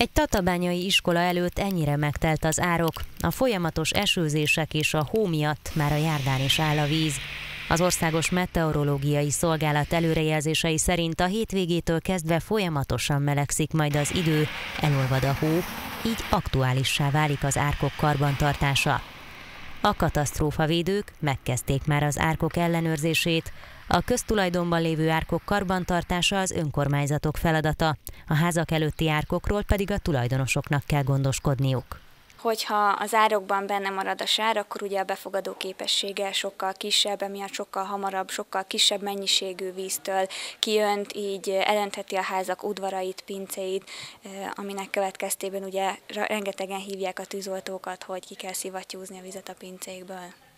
Egy tatabányai iskola előtt ennyire megtelt az árok, a folyamatos esőzések és a hó miatt már a járdán is áll a víz. Az Országos Meteorológiai Szolgálat előrejelzései szerint a hétvégétől kezdve folyamatosan melegszik majd az idő, elolvad a hó, így aktuálissá válik az árkok karbantartása. A katasztrófavédők megkezdték már az árkok ellenőrzését, a köztulajdonban lévő árkok karbantartása az önkormányzatok feladata, a házak előtti árkokról pedig a tulajdonosoknak kell gondoskodniuk hogyha az árokban benne marad a sár, akkor ugye a befogadó képessége sokkal kisebb, emiatt sokkal hamarabb, sokkal kisebb mennyiségű víztől kijönt, így elentheti a házak udvarait, pinceit, aminek következtében ugye rengetegen hívják a tűzoltókat, hogy ki kell szivattyúzni a vizet a pincékből.